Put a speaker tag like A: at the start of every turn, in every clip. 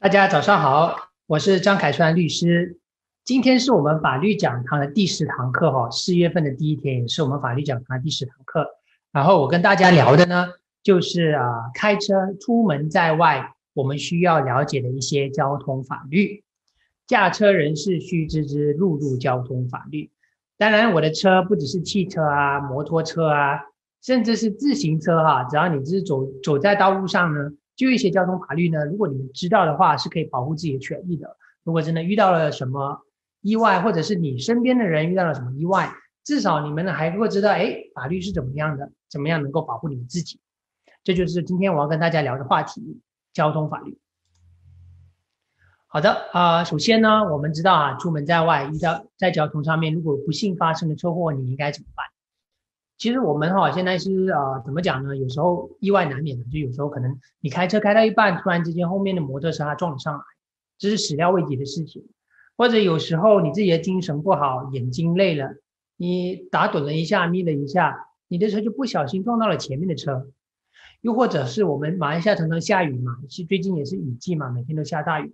A: 大家早上好，我是张凯川律师。今天是我们法律讲堂的第十堂课哈，四月份的第一天，也是我们法律讲堂第十堂课。然后我跟大家聊的呢，就是啊，开车出门在外，我们需要了解的一些交通法律。驾车人士须知之路路交通法律。当然，我的车不只是汽车啊、摩托车啊，甚至是自行车哈，只要你只是走走在道路上呢。就一些交通法律呢，如果你们知道的话，是可以保护自己的权益的。如果真的遇到了什么意外，或者是你身边的人遇到了什么意外，至少你们呢还会知道，哎，法律是怎么样的，怎么样能够保护你们自己。这就是今天我要跟大家聊的话题——交通法律。好的啊，首先呢，我们知道啊，出门在外遇到在交通上面，如果不幸发生了车祸，你应该怎么办？其实我们哈现在是呃怎么讲呢？有时候意外难免的，就有时候可能你开车开到一半，突然之间后面的摩托车它撞了上来，这是始料未及的事情。或者有时候你自己的精神不好，眼睛累了，你打盹了一下，眯了一下，你的车就不小心撞到了前面的车。又或者是我们马来西亚常常下雨嘛，是最近也是雨季嘛，每天都下大雨。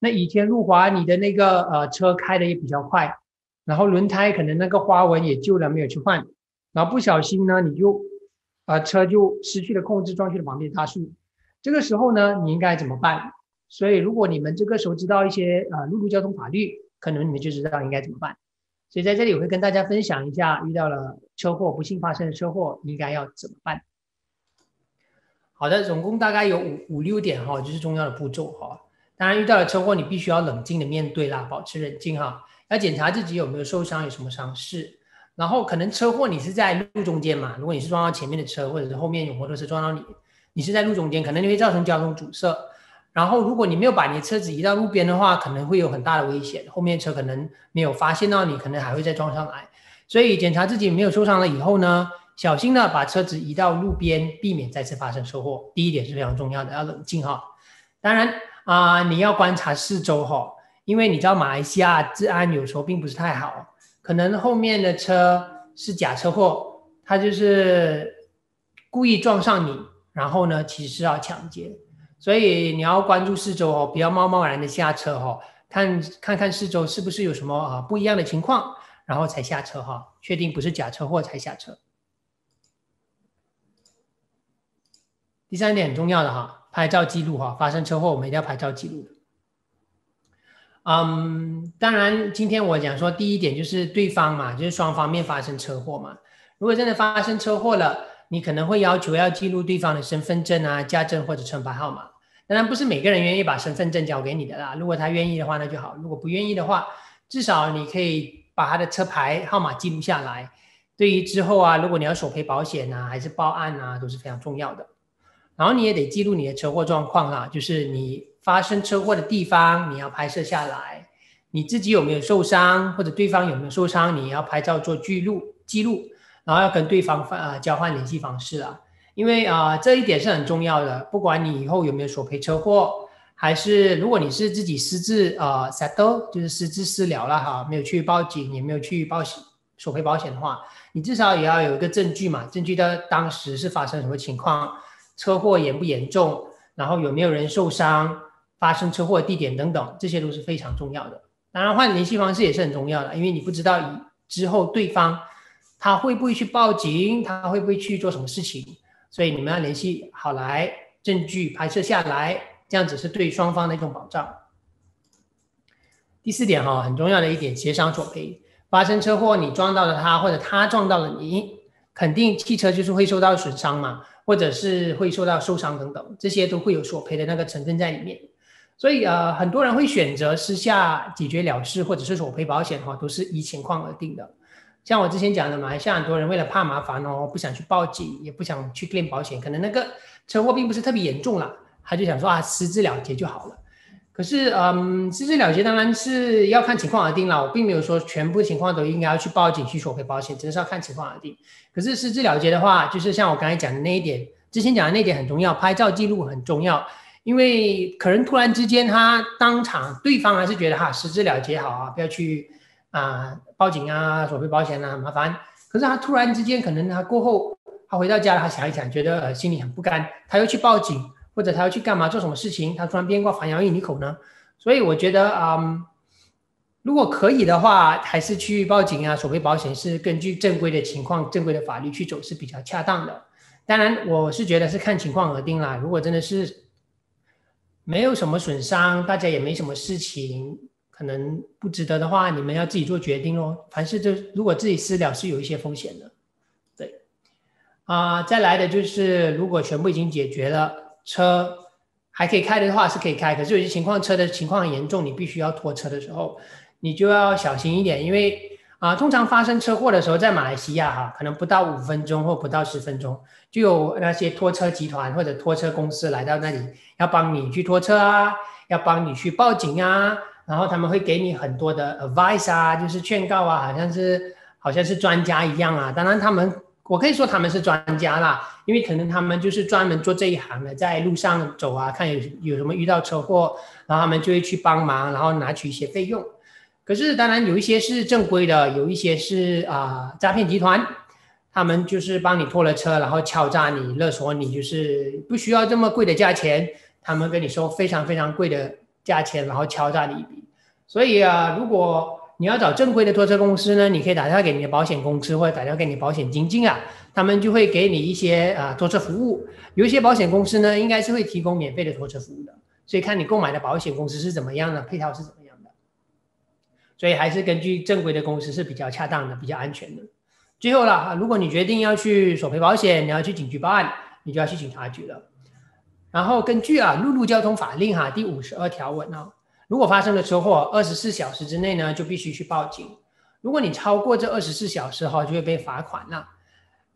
A: 那雨天路滑，你的那个呃车开的也比较快，然后轮胎可能那个花纹也旧了，没有去换。然后不小心呢，你就，啊，车就失去了控制，撞去了旁边大树。这个时候呢，你应该怎么办？所以，如果你们这个时候知道一些呃陆路交通法律，可能你们就知道应该怎么办。所以在这里我会跟大家分享一下，遇到了车祸不幸发生的车祸，应该要怎么办。好的，总共大概有五五六点哈，就是重要的步骤哈。当然，遇到了车祸，你必须要冷静的面对啦，保持冷静哈，要检查自己有没有受伤，有什么伤势。然后可能车祸你是在路中间嘛？如果你是撞到前面的车，或者是后面有摩托车撞到你，你是在路中间，可能你会造成交通阻塞。然后如果你没有把你的车子移到路边的话，可能会有很大的危险，后面车可能没有发现到你，可能还会再撞上来。所以检查自己没有受伤了以后呢，小心的把车子移到路边，避免再次发生车祸。第一点是非常重要的，要冷静哈。当然啊，你要观察四周哈，因为你知道马来西亚治安有时候并不是太好。可能后面的车是假车祸，他就是故意撞上你，然后呢，其实是要抢劫，所以你要关注四周哦，不要贸贸然的下车哈，看看看四周是不是有什么啊不一样的情况，然后才下车哈，确定不是假车祸才下车。第三点很重要的哈，拍照记录哈，发生车祸我们一定要拍照记录。嗯，当然，今天我讲说第一点就是对方嘛，就是双方面发生车祸嘛。如果真的发生车祸了，你可能会要求要记录对方的身份证啊、驾证或者车牌号码。当然不是每个人愿意把身份证交给你的啦。如果他愿意的话，那就好；如果不愿意的话，至少你可以把他的车牌号码记录下来。对于之后啊，如果你要索赔保险啊，还是报案啊，都是非常重要的。然后你也得记录你的车祸状况啊，就是你。发生车祸的地方，你要拍摄下来。你自己有没有受伤，或者对方有没有受伤，你要拍照做记录，记录，然后要跟对方呃交换联系方式啊。因为啊，这一点是很重要的。不管你以后有没有索赔车祸，还是如果你是自己私自啊 settle，就是私自私了了哈，没有去报警，也没有去报险索赔保险的话，你至少也要有一个证据嘛，证据的当时是发生什么情况，车祸严不严重，然后有没有人受伤。发生车祸地点等等，这些都是非常重要的。当然，换联系方式也是很重要的，因为你不知道之后对方他会不会去报警，他会不会去做什么事情，所以你们要联系好来，证据拍摄下来，这样子是对双方的一种保障。第四点哈，很重要的一点，协商索赔。发生车祸，你撞到了他，或者他撞到了你，肯定汽车就是会受到损伤嘛，或者是会受到受伤等等，这些都会有索赔的那个成分在里面。所以呃，很多人会选择私下解决了事，或者是索赔保险哈，都是依情况而定的。像我之前讲的嘛，像很多人为了怕麻烦哦，不想去报警，也不想去垫保险，可能那个车祸并不是特别严重了，他就想说啊，私自了结就好了。可是嗯，私自了结当然是要看情况而定了，我并没有说全部情况都应该要去报警去索赔保险，只是要看情况而定。可是私自了结的话，就是像我刚才讲的那一点，之前讲的那点很重要，拍照记录很重要。因为可能突然之间，他当场对方还是觉得哈，失之了结好啊，不要去啊报警啊，索赔保险啊，很麻烦。可是他突然之间，可能他过后他回到家，他想一想，觉得心里很不甘，他又去报警，或者他要去干嘛做什么事情，他突然变卦反咬你一口呢？所以我觉得啊，如果可以的话，还是去报警啊，索赔保险是根据正规的情况、正规的法律去走是比较恰当的。当然，我是觉得是看情况而定啦。如果真的是没有什么损伤，大家也没什么事情，可能不值得的话，你们要自己做决定哦。凡事就如果自己私了，是有一些风险的。对，啊，再来的就是，如果全部已经解决了，车还可以开的话是可以开，可是有些情况车的情况很严重，你必须要拖车的时候，你就要小心一点，因为。啊，通常发生车祸的时候，在马来西亚哈，可能不到五分钟或不到十分钟，就有那些拖车集团或者拖车公司来到那里，要帮你去拖车啊，要帮你去报警啊，然后他们会给你很多的 advice 啊，就是劝告啊，好像是好像是专家一样啊。当然，他们我可以说他们是专家啦，因为可能他们就是专门做这一行的，在路上走啊，看有有什么遇到车祸，然后他们就会去帮忙，然后拿取一些费用。可是，当然有一些是正规的，有一些是啊诈骗集团，他们就是帮你拖了车，然后敲诈你、勒索你，就是不需要这么贵的价钱，他们跟你说非常非常贵的价钱，然后敲诈你一笔。所以啊，如果你要找正规的拖车公司呢，你可以打电话给你的保险公司或者打电话给你保险经纪啊，他们就会给你一些啊拖车服务。有一些保险公司呢，应该是会提供免费的拖车服务的，所以看你购买的保险公司是怎么样的，配套是怎。所以还是根据正规的公司是比较恰当的，比较安全的。最后了，如果你决定要去索赔保险，你要去警局报案，你就要去警察局了。然后根据啊《陆路交通法令》哈第五十二条文啊，如果发生了车祸，二十四小时之内呢就必须去报警。如果你超过这二十四小时哈，就会被罚款了。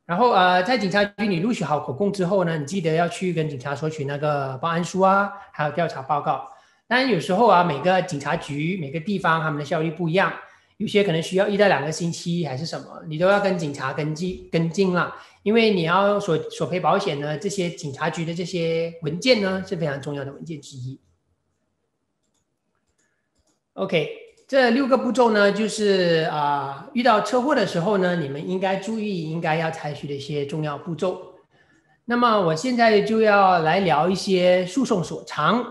A: 然后呃，在警察局你录取好口供之后呢，你记得要去跟警察索取那个报案书啊，还有调查报告。当然，有时候啊，每个警察局、每个地方他们的效率不一样，有些可能需要一到两个星期，还是什么，你都要跟警察跟进跟进了。因为你要索索赔保险呢，这些警察局的这些文件呢是非常重要的文件之一。OK，这六个步骤呢，就是啊，遇到车祸的时候呢，你们应该注意、应该要采取的一些重要步骤。那么我现在就要来聊一些诉讼所长。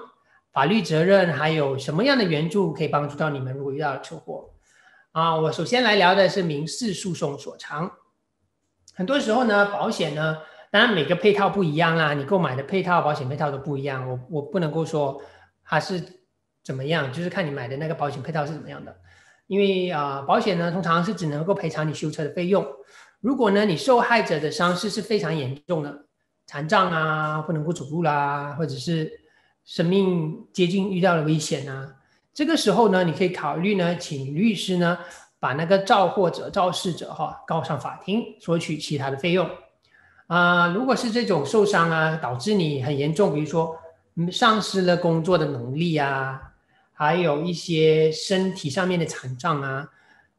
A: 法律责任还有什么样的援助可以帮助到你们？如果遇到了车祸啊，我首先来聊的是民事诉讼所长。很多时候呢，保险呢，当然每个配套不一样啦，你购买的配套保险配套都不一样。我我不能够说它是怎么样，就是看你买的那个保险配套是怎么样的。因为啊，保险呢通常是只能够赔偿你修车的费用。如果呢你受害者的伤势是非常严重的，残障啊，不能够走路啦，或者是。生命接近遇到了危险啊，这个时候呢，你可以考虑呢，请律师呢把那个肇祸者、肇事者哈告上法庭，索取其他的费用。啊，如果是这种受伤啊，导致你很严重，比如说丧失了工作的能力啊，还有一些身体上面的残障啊，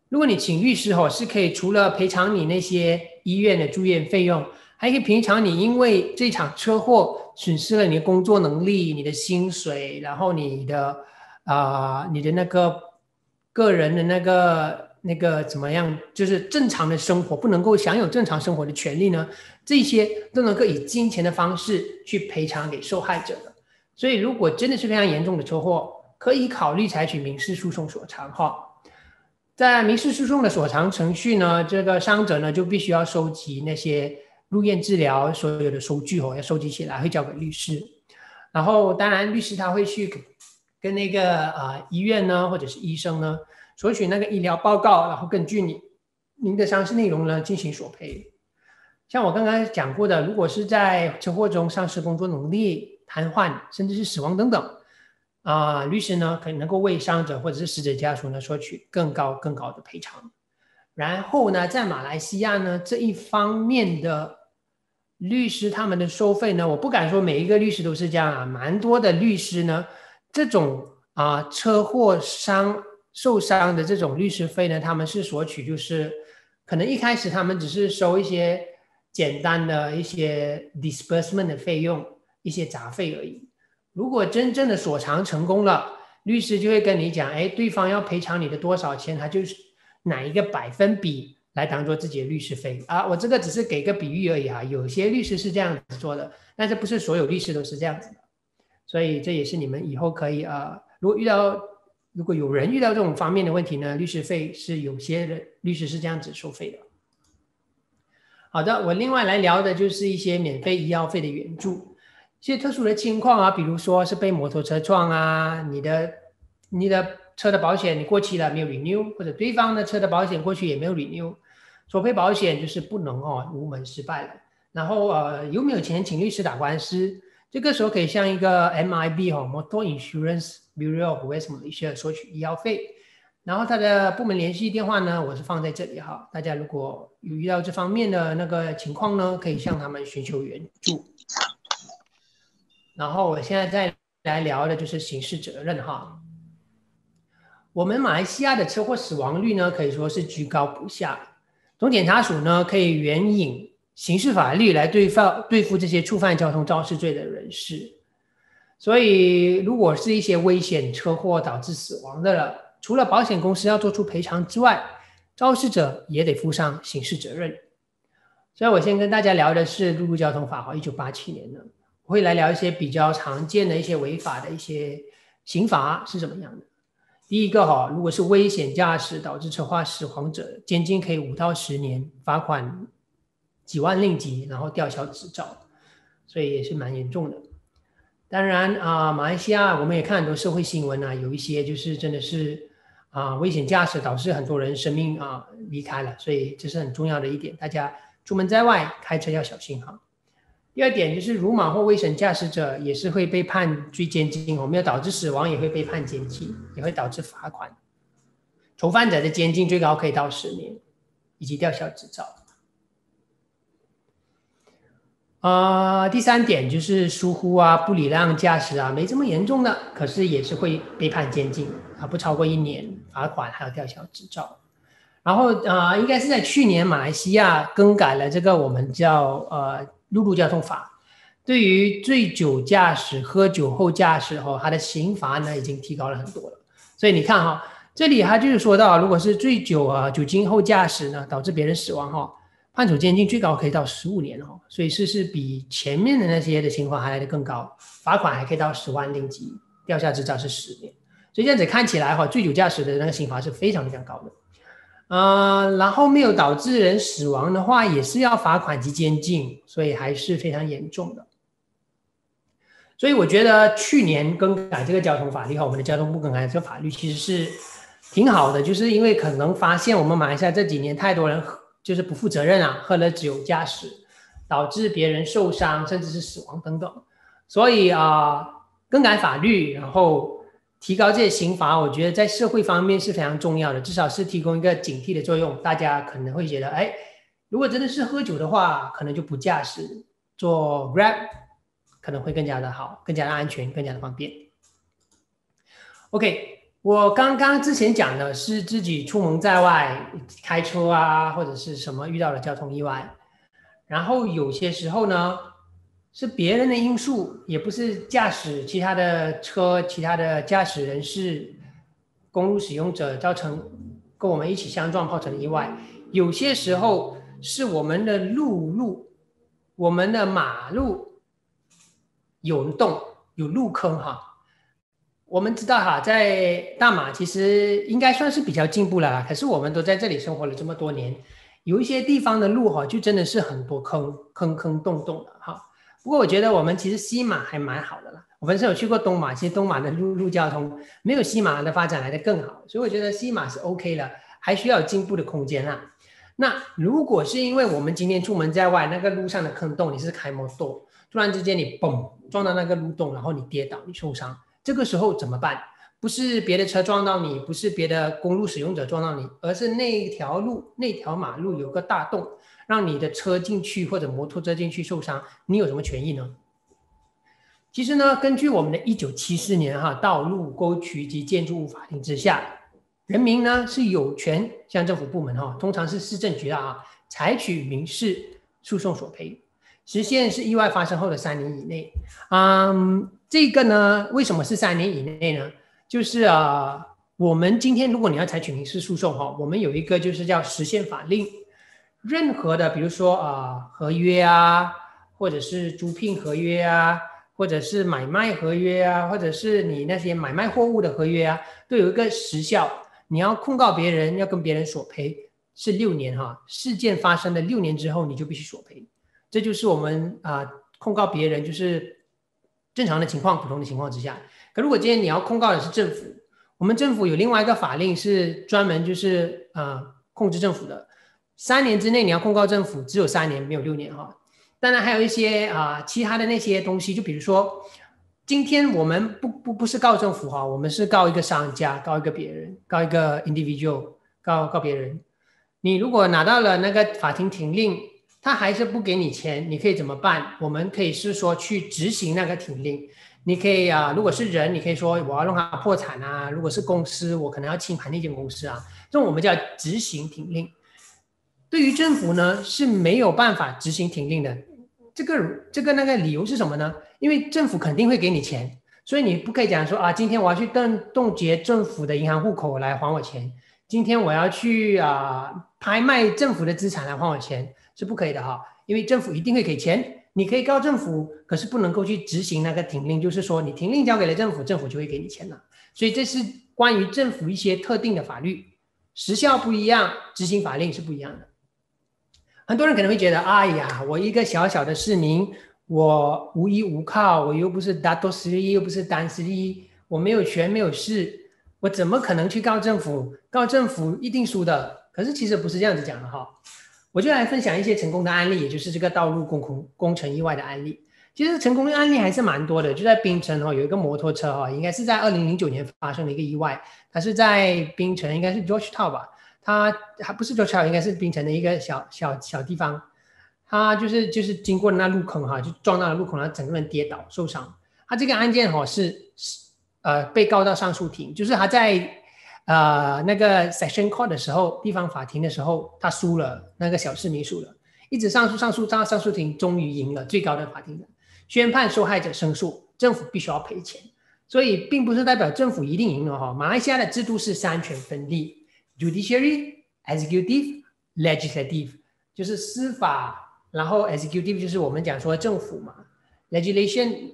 A: 如果你请律师哈，是可以除了赔偿你那些医院的住院费用。还可以平常你因为这场车祸损失了你的工作能力、你的薪水，然后你的啊你的那个个人的那个那个怎么样，就是正常的生活不能够享有正常生活的权利呢？这些都能够以金钱的方式去赔偿给受害者的。所以如果真的是非常严重的车祸，可以考虑采取民事诉讼所偿哈。在民事诉讼的所偿程序呢，这个伤者呢就必须要收集那些。入院治疗所有的收据哦，要收集起来，会交给律师。然后，当然，律师他会去跟那个啊医院呢，或者是医生呢，索取那个医疗报告，然后根据你您的伤势内容呢进行索赔。像我刚刚讲过的，如果是在车祸中丧失工作能力、瘫痪，甚至是死亡等等，啊，律师呢可能能够为伤者或者是死者家属呢索取更高更高的赔偿。然后呢，在马来西亚呢这一方面的。律师他们的收费呢？我不敢说每一个律师都是这样啊，蛮多的律师呢，这种啊车祸伤受伤的这种律师费呢，他们是索取就是可能一开始他们只是收一些简单的一些 disbursement 的费用，一些杂费而已。如果真正的索偿成功了，律师就会跟你讲，哎，对方要赔偿你的多少钱，他就是哪一个百分比。来当做自己的律师费啊！我这个只是给个比喻而已哈。有些律师是这样子做的，但是不是所有律师都是这样子的。所以这也是你们以后可以啊，如果遇到如果有人遇到这种方面的问题呢，律师费是有些的律师是这样子收费的。好的，我另外来聊的就是一些免费医药费的援助，一些特殊的情况啊，比如说是被摩托车撞啊，你的你的车的保险你过期了没有 renew，或者对方的车的保险过去也没有 renew，索赔保险就是不能哦，无门失败了。然后呃，有没有钱请律师打官司？这个时候可以向一个 MIB 哈，Motor Insurance Bureau of West Malaysia 索取医药费。然后他的部门联系电话呢，我是放在这里哈。大家如果有遇到这方面的那个情况呢，可以向他们寻求援助。然后我现在再来聊的就是刑事责任哈。我们马来西亚的车祸死亡率呢，可以说是居高不下。总检察署呢，可以援引。刑事法律来对付对付这些触犯交通肇事罪的人士，所以如果是一些危险车祸导致死亡的了，除了保险公司要做出赔偿之外，肇事者也得负上刑事责任。所以我先跟大家聊的是《陆路交通法》哈，一九八七年的，我会来聊一些比较常见的一些违法的一些刑罚是怎么样的。第一个哈，如果是危险驾驶导致车祸死亡者，监禁可以五到十年，罚款。几万令吉，然后吊销执照，所以也是蛮严重的。当然啊，马来西亚我们也看很多社会新闻啊，有一些就是真的是啊危险驾驶导致很多人生命啊离开了，所以这是很重要的一点，大家出门在外开车要小心哈。第二点就是鲁莽或危险驾驶者也是会被判追监禁，我们要导致死亡也会被判监禁，也会导致罚款。从犯者的监禁最高可以到十年，以及吊销执照。啊，第三点就是疏忽啊、不礼让驾驶啊，没这么严重的，可是也是会被判监禁啊，不超过一年，罚款还有吊销执照。然后啊，应该是在去年马来西亚更改了这个我们叫呃陆路交通法，对于醉酒驾驶、喝酒后驾驶哦，它的刑罚呢已经提高了很多了。所以你看哈，这里他就是说到，如果是醉酒啊、酒精后驾驶呢，导致别人死亡哈。判处监禁最高可以到十五年哦，所以是是比前面的那些的情况还来的更高，罚款还可以到十万令吉，吊销执照是十年，所以这样子看起来哈，醉酒驾驶的那个刑罚是非常非常高的，呃，然后没有导致人死亡的话，也是要罚款及监禁，所以还是非常严重的。所以我觉得去年更改这个交通法律后，我们的交通部更改这个法律其实是挺好的，就是因为可能发现我们马来西亚这几年太多人。就是不负责任啊，喝了酒驾驶，导致别人受伤甚至是死亡等等。所以啊，更改法律，然后提高这些刑罚，我觉得在社会方面是非常重要的，至少是提供一个警惕的作用。大家可能会觉得，哎，如果真的是喝酒的话，可能就不驾驶，做 Grab 可能会更加的好，更加的安全，更加的方便。OK。我刚刚之前讲的是自己出门在外开车啊，或者是什么遇到了交通意外，然后有些时候呢是别人的因素，也不是驾驶其他的车、其他的驾驶人士、公路使用者造成跟我们一起相撞造成的意外，有些时候是我们的路路、我们的马路有洞、有路坑哈。我们知道哈，在大马其实应该算是比较进步了啦，可是我们都在这里生活了这么多年，有一些地方的路哈，就真的是很多坑坑坑洞洞的哈。不过我觉得我们其实西马还蛮好的啦，我本身有去过东马，其实东马的陆路交通没有西马的发展来的更好，所以我觉得西马是 OK 的，还需要进步的空间啊。那如果是因为我们今天出门在外，那个路上的坑洞，你是开摩托，突然之间你嘣撞到那个路洞，然后你跌倒，你受伤。这个时候怎么办？不是别的车撞到你，不是别的公路使用者撞到你，而是那条路、那条马路有个大洞，让你的车进去或者摩托车进去受伤，你有什么权益呢？其实呢，根据我们的一九七四年哈《道路沟渠及建筑物法令》之下，人民呢是有权向政府部门哈，通常是市政局的啊，采取民事诉讼索赔，时限是意外发生后的三年以内。嗯。这个呢，为什么是三年以内呢？就是啊，我们今天如果你要采取民事诉讼哈，我们有一个就是叫实现法令，任何的比如说啊合约啊，或者是租赁合约啊，或者是买卖合约啊，或者是你那些买卖货物的合约啊，都有一个时效，你要控告别人，要跟别人索赔是六年哈。事件发生的六年之后，你就必须索赔。这就是我们啊控告别人，就是正常的情况、普通的情况之下。如果今天你要控告的是政府，我们政府有另外一个法令是专门就是啊控制政府的，三年之内你要控告政府，只有三年，没有六年哈。当然还有一些啊其他的那些东西，就比如说，今天我们不不不是告政府哈，我们是告一个商家，告一个别人，告一个 individual，告告别人。你如果拿到了那个法庭停令，他还是不给你钱，你可以怎么办？我们可以是说去执行那个停令。你可以啊，如果是人，你可以说我要让他破产啊；如果是公司，我可能要清盘那间公司啊。这种我们叫执行停令。对于政府呢是没有办法执行停令的。这个这个那个理由是什么呢？因为政府肯定会给你钱，所以你不可以讲说啊，今天我要去冻冻结政府的银行户口来还我钱，今天我要去啊拍卖政府的资产来还我钱，是不可以的哈。因为政府一定会给钱。你可以告政府，可是不能够去执行那个停令，就是说你停令交给了政府，政府就会给你钱了。所以这是关于政府一些特定的法律时效不一样，执行法令是不一样的。很多人可能会觉得，哎呀，我一个小小的市民，我无依无靠，我又不是大多势力，又不是单势力，我没有权没有势，我怎么可能去告政府？告政府一定输的。可是其实不是这样子讲的哈。我就来分享一些成功的案例，也就是这个道路工工工程意外的案例。其实成功的案例还是蛮多的。就在槟城哈，有一个摩托车哈，应该是在二零零九年发生的一个意外。它是在槟城，应该是 George Town 吧？它还不是 George Town，应该是槟城的一个小小小地方。它就是就是经过那路坑哈，就撞到了路坑，然后整个人跌倒受伤。他这个案件哈是是呃被告到上诉庭，就是他在。呃，那个 session court 的时候，地方法庭的时候，他输了，那个小市民输了，一直上诉上诉，到上诉庭终于赢了，最高的法庭宣判受害者胜诉，政府必须要赔钱，所以并不是代表政府一定赢了哈。马来西亚的制度是三权分立，judiciary、executive、legislative，就是司法，然后 executive 就是我们讲说政府嘛，legislation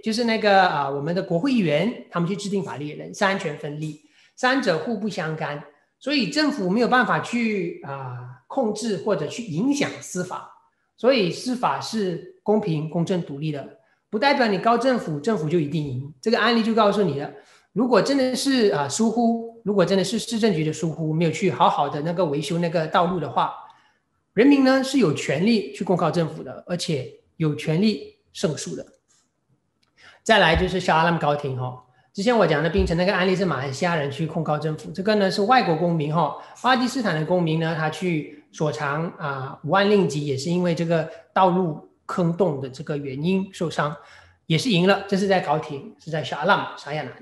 A: 就是那个啊，我们的国会议员他们去制定法律的人，三权分立。三者互不相干，所以政府没有办法去啊控制或者去影响司法，所以司法是公平、公正、独立的，不代表你告政府，政府就一定赢。这个案例就告诉你了，如果真的是啊疏忽，如果真的是市政局的疏忽，没有去好好的那个维修那个道路的话，人民呢是有权利去控告政府的，而且有权利胜诉的。再来就是小阿拉姆高庭哈。之前我讲的槟城那个案例是马来西亚人去控告政府，这个呢是外国公民哈，巴基斯坦的公民呢，他去所偿啊五万令吉，也是因为这个道路坑洞的这个原因受伤，也是赢了，这是在高庭，是在沙浪沙亚南，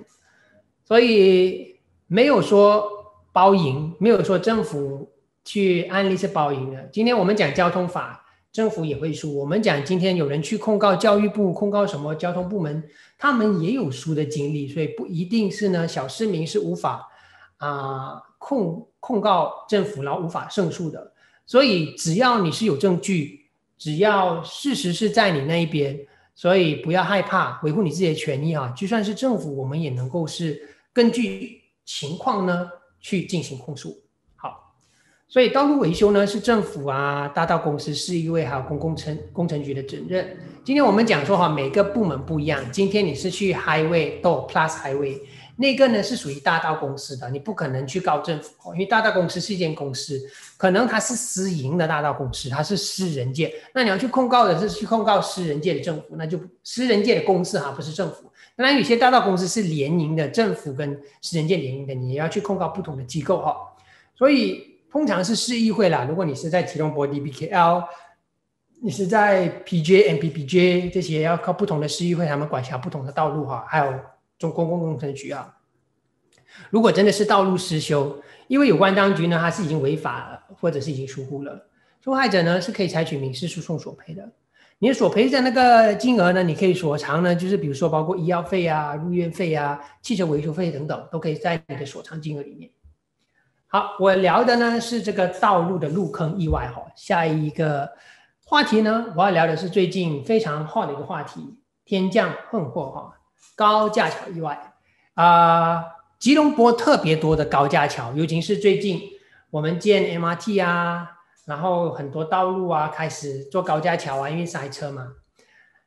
A: 所以没有说包赢，没有说政府去案例是包赢的。今天我们讲交通法。政府也会输。我们讲今天有人去控告教育部，控告什么交通部门，他们也有输的经历，所以不一定是呢小市民是无法啊控控告政府，然后无法胜诉的。所以只要你是有证据，只要事实是在你那一边，所以不要害怕维护你自己的权益啊。就算是政府，我们也能够是根据情况呢去进行控诉。所以道路维修呢是政府啊、大道公司、市议会还有公共程工程局的责任。今天我们讲说哈，每个部门不一样。今天你是去 Highway 到 Plus Highway，那个呢是属于大道公司的，你不可能去告政府，因为大道公司是一间公司，可能它是私营的大道公司，它是私人界。那你要去控告的是去控告私人界的政府，那就私人界的公司哈，不是政府。当然有些大道公司是联营的，政府跟私人界联营的，你要去控告不同的机构哈。所以。通常是市议会啦。如果你是在吉隆坡 DBKL，你是在 PJ、MPPJ 这些要靠不同的市议会，他们管辖不同的道路哈。还有中公共工程局啊。如果真的是道路失修，因为有关当局呢，他是已经违法了，或者是已经疏忽了，受害者呢是可以采取民事诉讼索赔的。你的索赔的那个金额呢，你可以所偿呢，就是比如说包括医药费啊、入院费啊、汽车维修费等等，都可以在你的所偿金额里面。好，我聊的呢是这个道路的路坑意外哈。下一个话题呢，我要聊的是最近非常 hot 的一个话题天降横祸哈，高架桥意外啊，吉隆坡特别多的高架桥，尤其是最近我们建 MRT 啊，然后很多道路啊开始做高架桥啊，因为塞车嘛。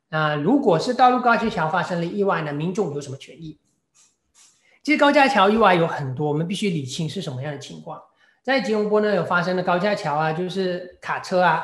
A: 那如果是道路高架桥发生了意外呢，民众有什么权益？其实高架桥意外有很多，我们必须理清是什么样的情况。在吉隆坡呢，有发生的高架桥啊，就是卡车啊、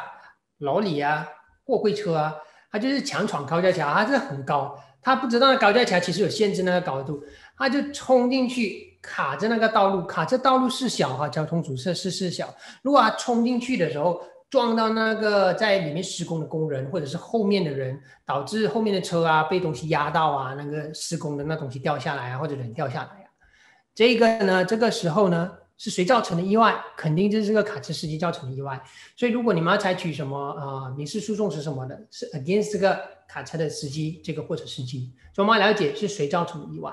A: 罗里啊、货柜车啊。他就是强闯高架桥，他是很高，他不知道那高架桥其实有限制那个高度，他就冲进去卡着那个道路，卡着道路是小哈，交通阻塞是是小。如果他冲进去的时候撞到那个在里面施工的工人或者是后面的人，导致后面的车啊被东西压到啊，那个施工的那东西掉下来啊，或者人掉下来啊，这个呢，这个时候呢。是谁造成的意外？肯定就是这个卡车司机造成的意外。所以，如果你们要采取什么呃民事诉讼是什么的，是 against 这个卡车的司机，这个货车司机，所以我们要了解是谁造成的意外，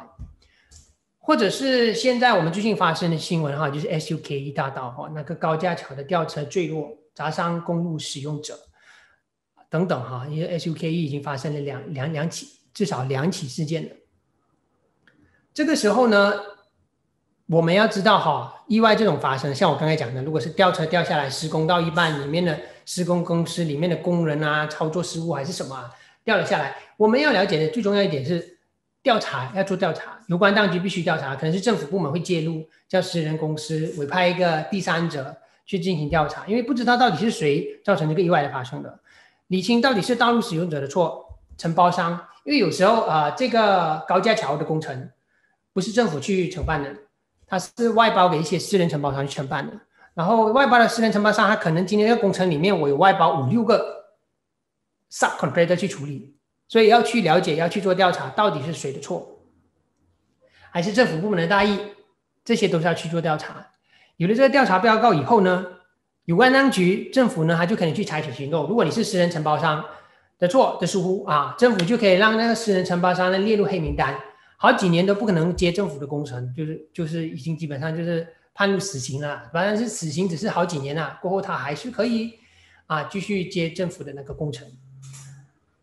A: 或者是现在我们最近发生的新闻哈，就是 SUKE 大道哈那个高架桥的吊车坠落，砸伤公路使用者等等哈，因为 SUKE 已经发生了两两两起，至少两起事件了。这个时候呢？我们要知道哈，意外这种发生，像我刚才讲的，如果是吊车掉下来，施工到一半，里面的施工公司里面的工人啊，操作失误还是什么掉了下来，我们要了解的最重要一点是调查，要做调查，有关当局必须调查，可能是政府部门会介入，叫私人公司委派一个第三者去进行调查，因为不知道到底是谁造成这个意外的发生的，理清到底是道路使用者的错，承包商，因为有时候啊，这个高架桥的工程不是政府去承办的。它是外包给一些私人承包商去承办的，然后外包的私人承包商，他可能今天这个工程里面我有外包五六个 subcontractor 去处理，所以要去了解，要去做调查，到底是谁的错，还是政府部门的大意，这些都是要去做调查。有了这个调查报告以后呢，有关当局政府呢，他就可以去采取行动。如果你是私人承包商的错的疏忽啊，政府就可以让那个私人承包商呢列入黑名单。好几年都不可能接政府的工程，就是就是已经基本上就是判入死刑了。反正是死刑只是好几年了，过后他还是可以啊继续接政府的那个工程。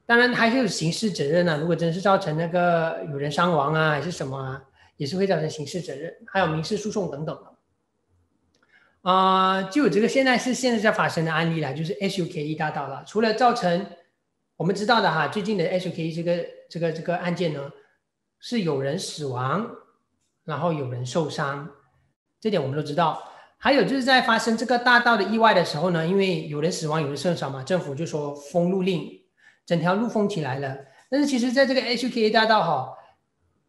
A: 当然还是有刑事责任呢。如果真是造成那个有人伤亡啊，还是什么啊，也是会造成刑事责任，还有民事诉讼等等的。啊，就有这个现在是现在在发生的案例了，就是 SUKE 大道了。除了造成我们知道的哈，最近的 SUKE 这个这个这个案件呢。是有人死亡，然后有人受伤，这点我们都知道。还有就是在发生这个大道的意外的时候呢，因为有人死亡，有人受伤嘛，政府就说封路令，整条路封起来了。但是其实，在这个 HKA 大道哈，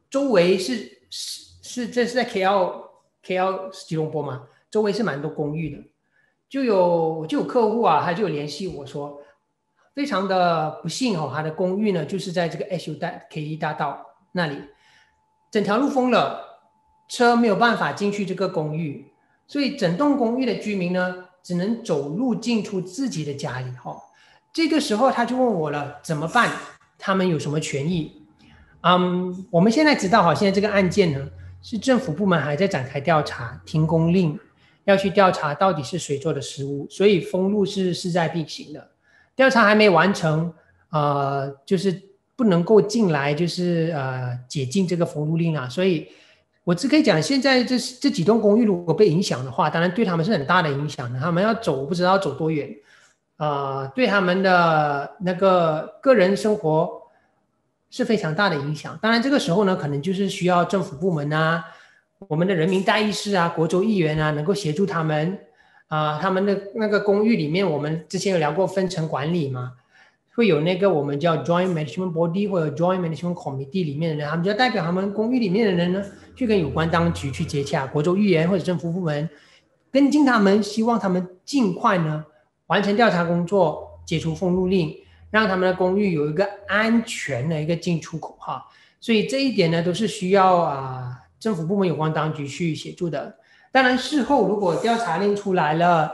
A: 周围是是是，这是在 KL KL 吉隆坡嘛，周围是蛮多公寓的，就有就有客户啊，他就有联系我说，非常的不幸哦，他的公寓呢就是在这个 HKA 大道。那里整条路封了，车没有办法进去这个公寓，所以整栋公寓的居民呢，只能走路进出自己的家里。哈，这个时候他就问我了，怎么办？他们有什么权益？嗯，我们现在知道，哈，现在这个案件呢，是政府部门还在展开调查，停工令要去调查到底是谁做的失误，所以封路是势在必行的。调查还没完成，呃，就是。不能够进来，就是呃解禁这个封路令啊，所以我只可以讲，现在这这几栋公寓如果被影响的话，当然对他们是很大的影响的。他们要走，我不知道走多远，呃，对他们的那个个人生活是非常大的影响。当然这个时候呢，可能就是需要政府部门啊，我们的人民代议士啊，国州议员啊，能够协助他们啊，他们的那个公寓里面，我们之前有聊过分层管理嘛。会有那个我们叫 Joint Management Body 或者 Joint Management Committee 里面的人，他们就要代表他们公寓里面的人呢，去跟有关当局去接洽，国州议员或者政府部门跟进他们，希望他们尽快呢完成调查工作，解除封路令，让他们的公寓有一个安全的一个进出口哈。所以这一点呢，都是需要啊政府部门有关当局去协助的。当然事后如果调查令出来了，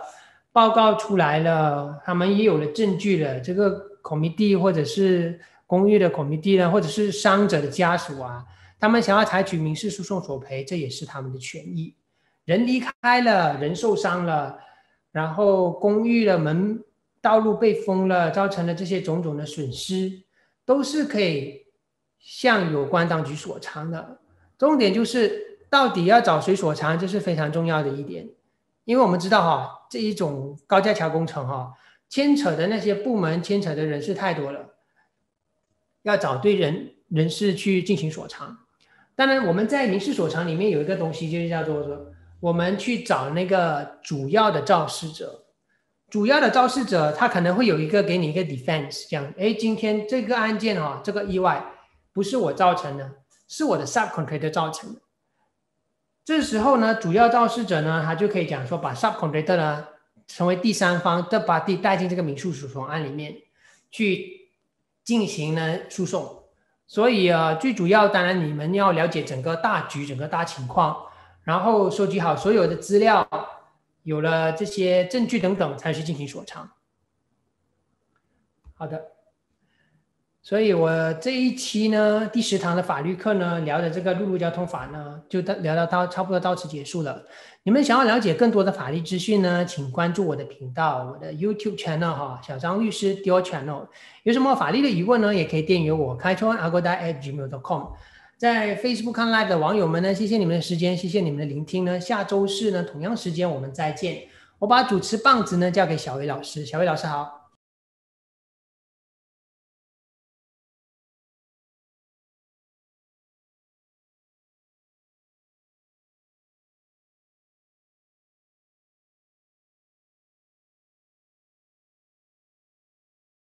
A: 报告出来了，他们也有了证据了，这个。committee 或者是公寓的 committee 呢，或者是伤者的家属啊，他们想要采取民事诉讼索赔，这也是他们的权益。人离开了，人受伤了，然后公寓的门道路被封了，造成了这些种种的损失，都是可以向有关当局索偿的。重点就是到底要找谁索偿，这是非常重要的一点。因为我们知道哈，这一种高架桥工程哈，牵扯的那些部门、牵扯的人事太多了，要找对人人事去进行索偿。当然，我们在民事索偿里面有一个东西，就是叫做说，我们去找那个主要的肇事者。主要的肇事者，他可能会有一个给你一个 defense，讲，哎，今天这个案件哈，这个意外不是我造成的，是我的 subcontractor 造成的。这时候呢，主要肇事者呢，他就可以讲说，把 subcontractor 呢成为第三方，的把地带进这个民事诉讼案里面去进行呢诉讼。所以啊，最主要当然你们要了解整个大局、整个大情况，然后收集好所有的资料。有了这些证据等等，才去进行索偿。好的，所以我这一期呢，第十堂的法律课呢，聊的这个陆路交通法呢，就到聊到到差不多到此结束了。你们想要了解更多的法律资讯呢，请关注我的频道，我的 YouTube channel 哈，小张律师 Dual Channel。有什么法律的疑问呢，也可以电邮我，开窗 agoda at gmail.com。在 Facebook 看 Live 的网友们呢，谢谢你们的时间，谢谢你们的聆听呢。下周四呢，同样时间我们再见。我把主持棒子呢交给小薇老师，小薇老师好。